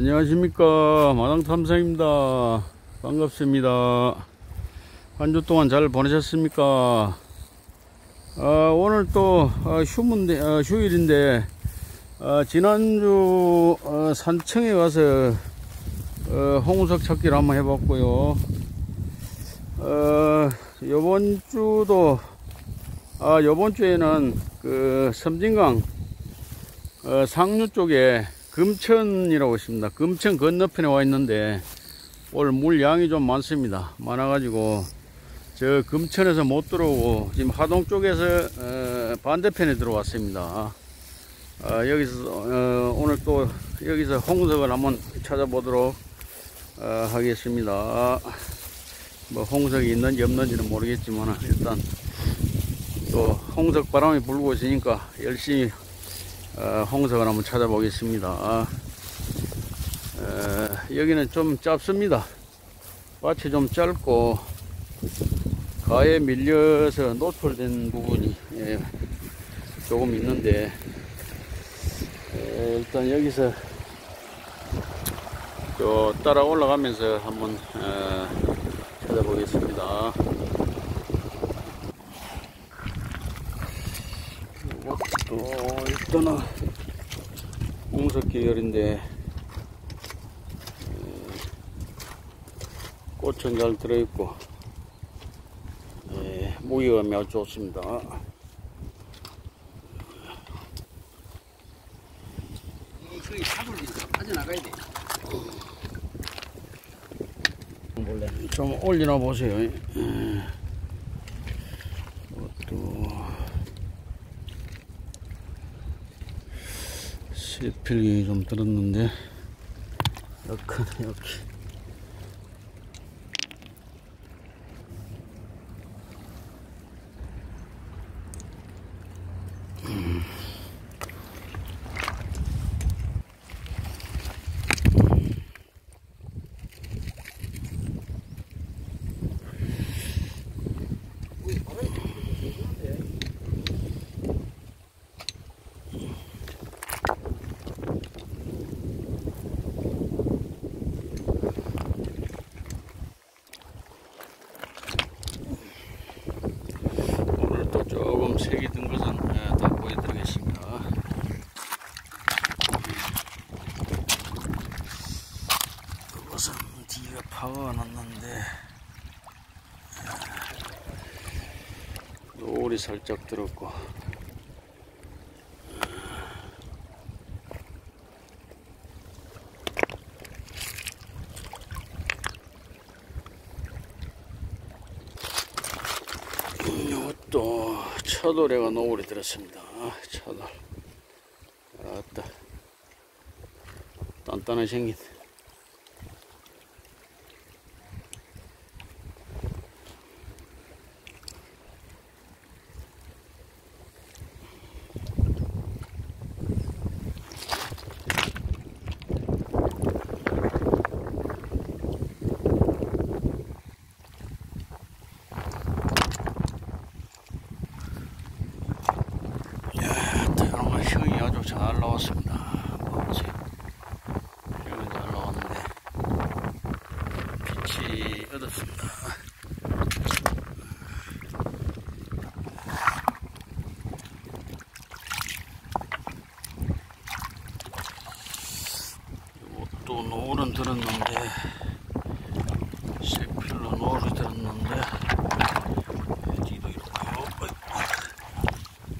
안녕하십니까. 마당탐사입니다. 반갑습니다. 한 주 동안 잘 보내셨습니까? 아, 오늘 또 아, 휴문데, 아, 휴일인데 아, 지난주 어, 산청에 가서 어, 홍우석 찾기를 한번 해봤고요. 어, 요번 주도 아 요번 주에는 그 섬진강 어, 상류 쪽에 금천이라고 있습니다. 금천 건너편에 와 있는데 오늘 물 양이 좀 많습니다. 많아 가지고 저 금천에서 못 들어오고 지금 하동 쪽에서 어, 반대편에 들어왔습니다. 어, 여기서 어, 오늘 또 여기서 홍석을 한번 찾아보도록 어, 하겠습니다. 뭐 홍석이 있는지 없는지는 모르겠지만 일단 또 홍석 바람이 불고 있으니까 열심히 어, 홍석을 한번 찾아보겠습니다. 어, 여기는 좀 짧습니다. 밭이 좀 짧고 가에 밀려서 노출된 부분이 예, 조금 있는데 에, 일단 여기서 또 따라 올라가면서 한번 어, 찾아보겠습니다. 일단은 홍석 계열인데 꽃은 잘 들어있고 예, 무기가 매우 좋습니다. 저기 사돌리니까 빠져나가야 돼. 좀 올리나 보세요. 예. 또 실필기 좀 들었는데. 여기 여기 오늘 또 조금 색이 든 것은 예, 다 보여드리겠습니다. 그것은 뒤가 파가 났는데 노을이 살짝 들었고 이것도 차돌에가 노을이 들었습니다. 차돌. 아따. 단단하게 생긴. 형이 아주 잘 나왔습니다. 보세요. 형은 잘 나왔는데 빛이 어둡습니다. 이것도 노을은 들었는데 색필로 노을이 들었는데 뒤도 이렇고요. 어이.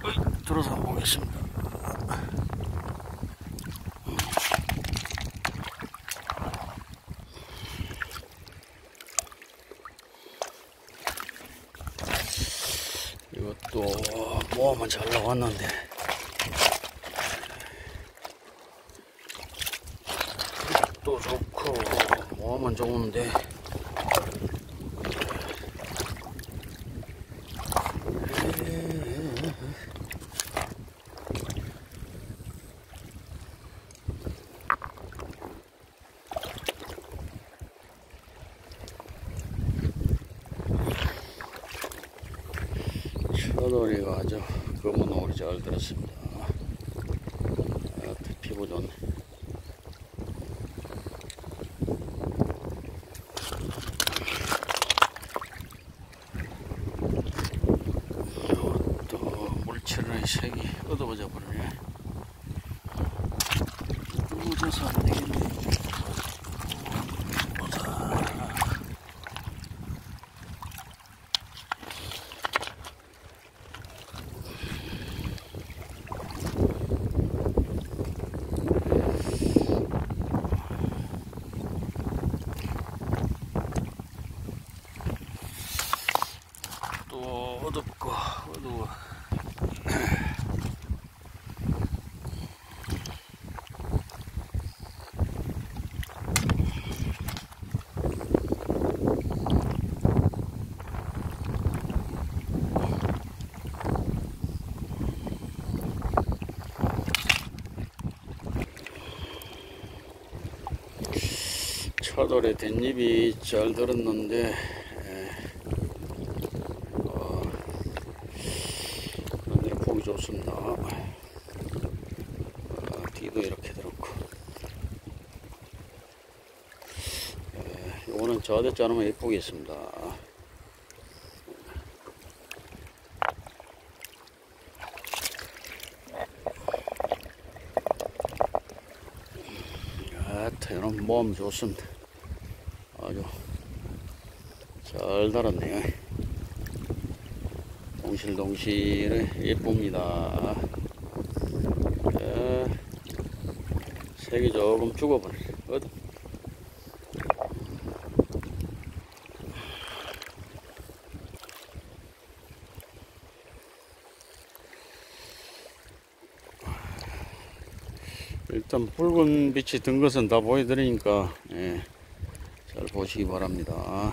어이, 들어서 보겠습니다. 이것도 모아만 잘 나왔는데. 또 좋고 모아만 좋은데 떠돌이가 아주 검은 오리 잘 들었습니다. 아, 피부 좋네. 또 물체의 색이 얻어보자 버리네. 어디서 안 되겠네. 차돌에 댄잎이 잘 들었는데 에, 어, 오늘 보기 좋습니다. 어, 뒤도 이렇게 들었고 에, 요거는 저대 자르면. 하여튼 이런 몸 좋습니다. 아주 잘 달았네요. 동실동실해 예쁩니다. 자, 색이 조금 죽어버려. 일단 붉은 빛이 든 것은 다 보여드리니까 예, 잘 보시기 바랍니다.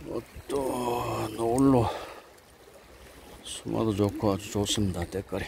뭐또 노을로 수마도 좋고 아주 좋습니다. 때깔이.